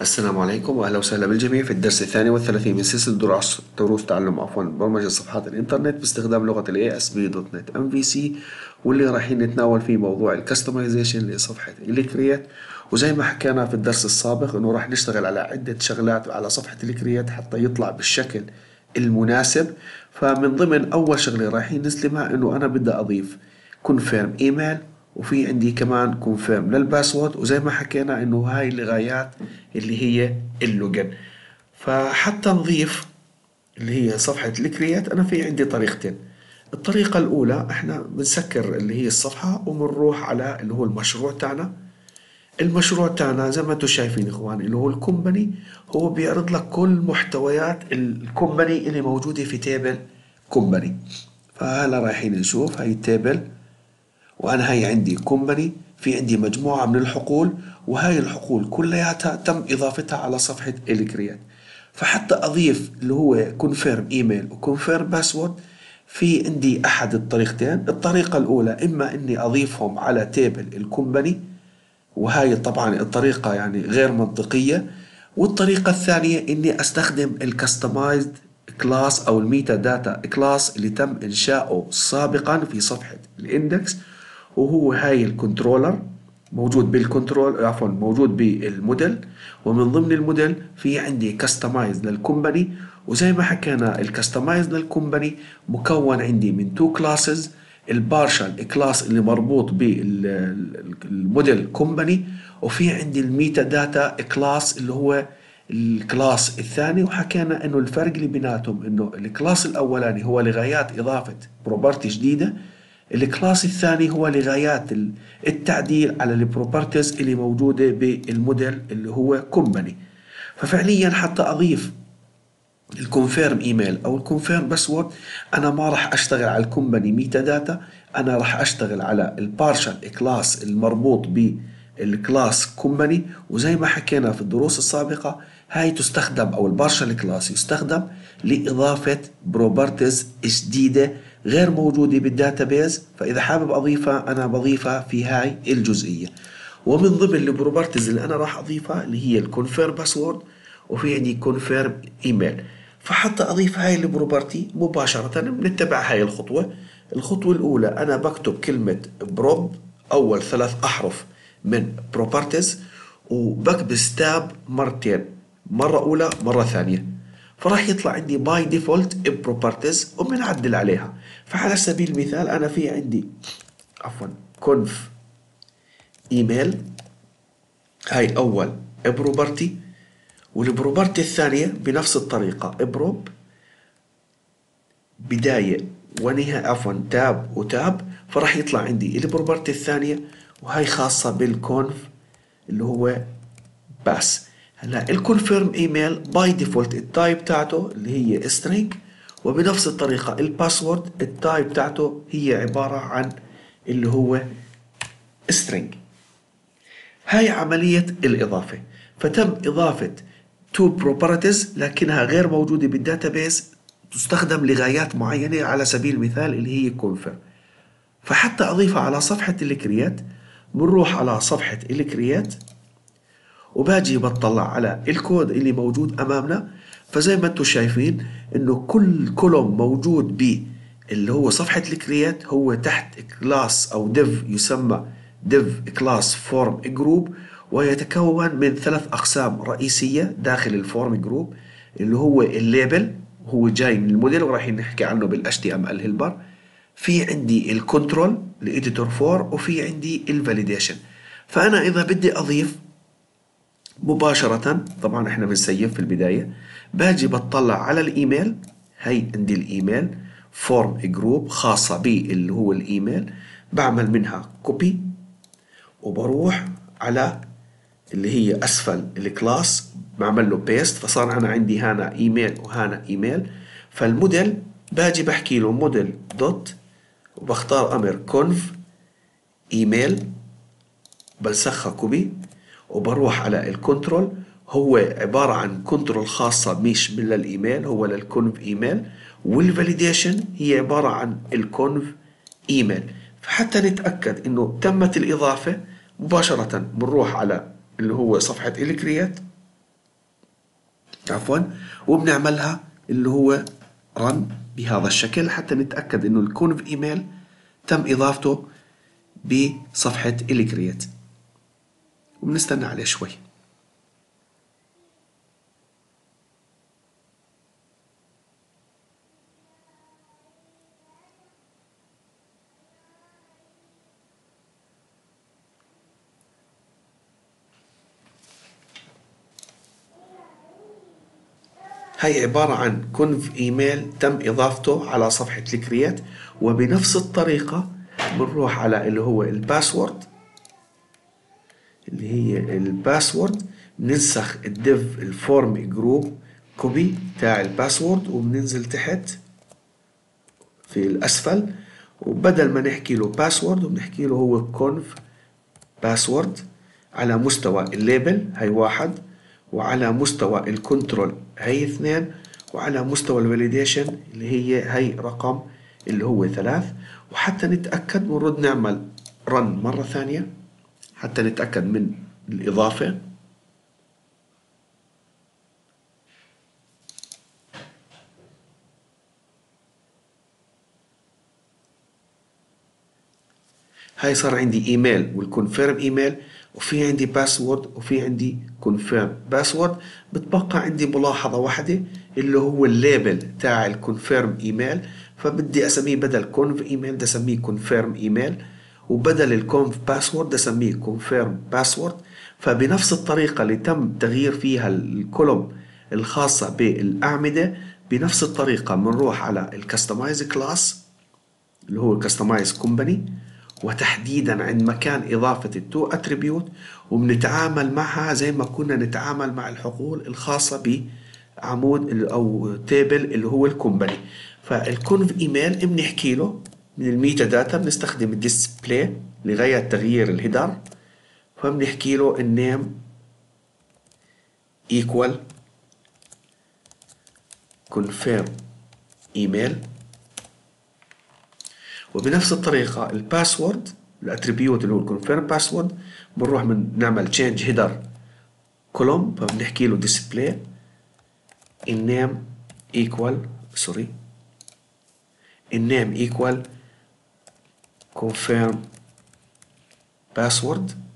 السلام عليكم وأهلا وسهلا بالجميع في الدرس الثاني والثلاثين من سلسلة دروس دروس تعلم عفوا برمجة صفحات الإنترنت باستخدام لغة الاي اس بي دوت نت ام في سي واللي رايحين نتناول فيه موضوع ال customization لصفحة ال create وزي ما حكينا في الدرس السابق إنه راح نشتغل على عدة شغلات على صفحة ال create حتى يطلع بالشكل المناسب. فمن ضمن أول شغلة رايحين نسلمها إنه أنا بدي أضيف confirm email وفي عندي كمان confirm لل password وزي ما حكينا إنه هاي لغايات اللي هي ال login. فحتى نضيف اللي هي صفحة ال create أنا في عندي طريقتين. الطريقة الأولى إحنا بنسكر اللي هي الصفحة وبنروح على اللي هو المشروع تاعنا. المشروع تاعنا زي ما أنتم شايفين إخوان اللي هو ال company هو بيعرض لك كل محتويات ال company اللي موجودة في table company. فهلا رايحين نشوف هاي ال table. وأنا هاي عندي company في عندي مجموعة من الحقول وهاي الحقول كلياتها تم إضافتها على صفحة ال create فحتى أضيف اللي هو confirm email و confirm password في عندي أحد الطريقتين. الطريقة الأولى إما إني أضيفهم على table ال company وهاي طبعا الطريقة يعني غير منطقية. والطريقة الثانية إني أستخدم ال customized class أو ال meta data class اللي تم إنشاؤه سابقا في صفحة ال index. وهو هاي ال controller موجود بال controller عفوا موجود بالموديل ومن ضمن الموديل في عندي customize لل company وزي ما حكينا ال customize لل company مكون عندي من two classes ال partial class اللي مربوط بال model company وفي عندي ال meta data class اللي هو ال class الثاني وحكينا إنه الفرق اللي بيناتهم إنه ال class الأولاني هو لغايات إضافة property جديدة ال class الثاني هو لغايات التعديل على ال properties اللي موجودة بالموديل اللي هو company ففعليا حتى أضيف ال confirm email أو ال confirm password أنا ما راح أشتغل على ال company meta data أنا راح أشتغل على ال partial class المربوط بال class company وزي ما حكينا في الدروس السابقة هاي تستخدم أو ال partial class يستخدم لإضافة properties جديدة غير موجودة بال database فإذا حابب أضيفها أنا بضيفها في هاي الجزئية. ومن ضمن ال properties اللي أنا راح أضيفها اللي هي ال confirm password وفي عندي confirm email فحتى أضيف هاي ال property مباشرة بنتبع هاي الخطوة. الخطوة الأولى أنا بكتب كلمة prop أول ثلاث أحرف من properties وبكبس tab مرتين مرة أولى مرة ثانية. فراح يطلع عندي by default properties وبنعدل عليها. فعلى سبيل المثال أنا في عندي عفوا conf email هاي أول property وال property الثانية بنفس الطريقة prop بداية ونهاية عفوا tab و tab فراح يطلع عندي ال property الثانية وهي خاصة بال conf اللي هو pass هلا ال confirm email by default ال type تاعته اللي هي string وبنفس الطريقة ال password ال type تاعته هي عبارة عن اللي هو string هاي عملية الإضافة. فتم إضافة two properties لكنها غير موجودة بال database تستخدم لغايات معينة على سبيل المثال اللي هي confirm فحتى أضيفها على صفحة ال create بنروح على صفحة ال create وباجي بطلع على الكود اللي موجود أمامنا. فزي ما أنتم شايفين إنه كل column موجود ب اللي هو صفحة ال create هو تحت class أو div يسمى div class form group ويتكون من ثلاث أقسام رئيسية داخل ال form group اللي هو ال label هو جاي من الموديل ورايحين نحكي عنه بال HTML helper في عندي ال control ال editor for وفي عندي ال validation فأنا إذا بدي أضيف مباشرة طبعا إحنا بنسيف في البداية باجي بطلع على الإيميل هي عندي ال email form group خاصة بي اللي هو الإيميل بعمل منها copy وبروح على اللي هي أسفل ال class بعمل له paste فصار أنا عندي هنا إيميل وهنا إيميل. فالموديل باجي بحكي له model dot وبختار أمر conf email بنسخها copy وبروح على ال control. هو عبارة عن control خاصة مش من للإيميل هو لل conf email. وال validation هي عبارة عن ال conf email. فحتى نتأكد إنه تمت الإضافة مباشرة بنروح على اللي هو صفحة ال create عفوا. وبنعملها اللي هو run بهذا الشكل حتى نتأكد إنه ال conf email تم إضافته بصفحة ال create وبنستنى عليه شوي. هي عبارة عن conf email تم إضافته على صفحة ال create وبنفس الطريقة بنروح على اللي هو ال password اللي هي ال password بننسخ ال div ال form group copy تاع ال password وبننزل تحت في الأسفل. وبدل ما نحكي له password وبنحكي له هو conf password على مستوى ال label هي واحد وعلى مستوى ال control هي اثنين وعلى مستوى ال validation اللي هي هي رقم اللي هو ثلاث. وحتى نتأكد بنرد نعمل run مرة ثانية. حتى نتأكد من الإضافة. هاي صار عندي email وال confirm email وفي عندي password وفي عندي confirm password بتبقى عندي ملاحظة واحدة اللي هو ال label تاع ال confirm email. فبدي أسميه بدل conf email بدي أسميه confirm email. وبدل ال conf password اسميه confirm password فبنفس الطريقة اللي تم تغيير فيها ال column الخاصة بالأعمدة بنفس الطريقة بنروح على ال customize class اللي هو ال customize company وتحديدا عند مكان إضافة ال two attribute وبنتعامل معها زي ما كنا نتعامل مع الحقول الخاصة بعمود أو table اللي هو ال company فال conf email بنحكي له من ال metadata بنستخدم ال display لغاية تغيير ال header فبنحكي له ال name equal confirm email وبنفس الطريقة ال password ال attribute اللي هو ال confirm password بنروح من نعمل change header column فبنحكي له display ال name equal sorry ال name equal confirm password.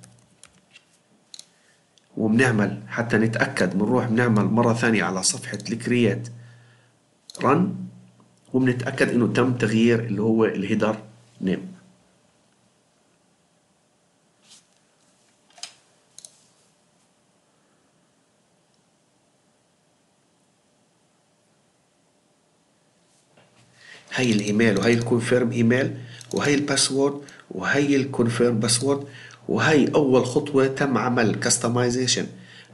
وبنعمل حتى نتأكد بنروح بنعمل مرة ثانية على صفحة ال create run وبنتأكد إنه تم تغيير اللي هو ال header name هي الإيميل وهي ال confirm email وهي ال password وهي ال confirm password وهي أول خطوة تم عمل customization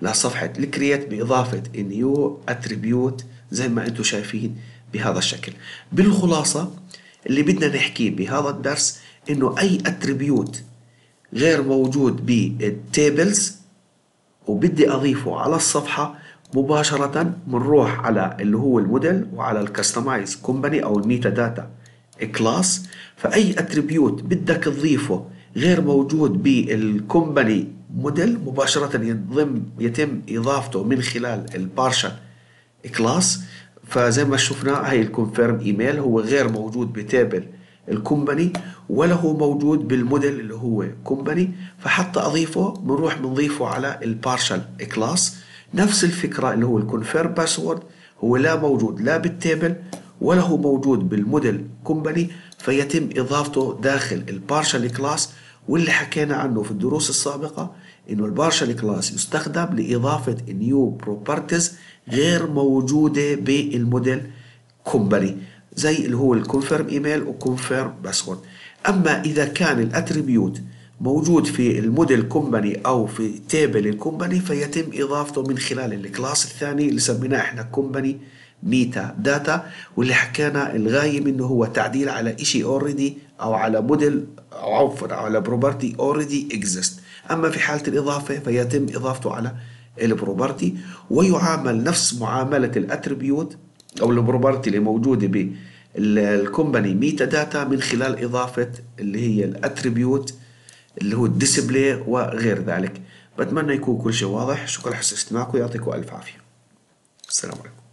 لصفحة ال create بإضافة new attribute زي ما أنتم شايفين بهذا الشكل. بالخلاصة اللي بدنا نحكيه بهذا الدرس إنه أي attribute غير موجود بال tables وبدي أضيفه على الصفحة مباشرة بنروح على اللي هو الموديل وعلى ال customize company أو ال metadata. class فأي attribute بدك تضيفه غير موجود بال company model مباشرة ينضم يتم إضافته من خلال ال partial class فزي ما شفنا هي ال confirm email هو غير موجود ب table ال company ولا هو موجود بالموديل اللي هو company فحتى أضيفه بنروح بنضيفه على ال partial class نفس الفكرة اللي هو ال confirm password هو لا موجود لا بال table ولا هو موجود بال model company فيتم إضافته داخل ال partial class واللي حكينا عنه في الدروس السابقة إنه ال partial class يستخدم لإضافة new properties غير موجودة بال model company زي اللي هو ال confirm email و confirm password أما إذا كان ال attribute موجود في ال model company أو في table ال company فيتم إضافته من خلال ال class الثاني اللي سميناه إحنا company. metadata واللي حكينا الغاية منه هو تعديل على إشي already أو على موديل أو عفوا على property already exist أما في حالة الإضافة فيتم إضافته على ال property ويعامل نفس معاملة ال attribute أو ال property اللي موجودة بال company metadata من خلال إضافة اللي هي ال attribute اللي هو ال display وغير ذلك. بتمنى يكون كل شيء واضح. شكرا لحسن استماعكم. يعطيكم ألف عافية. السلام عليكم.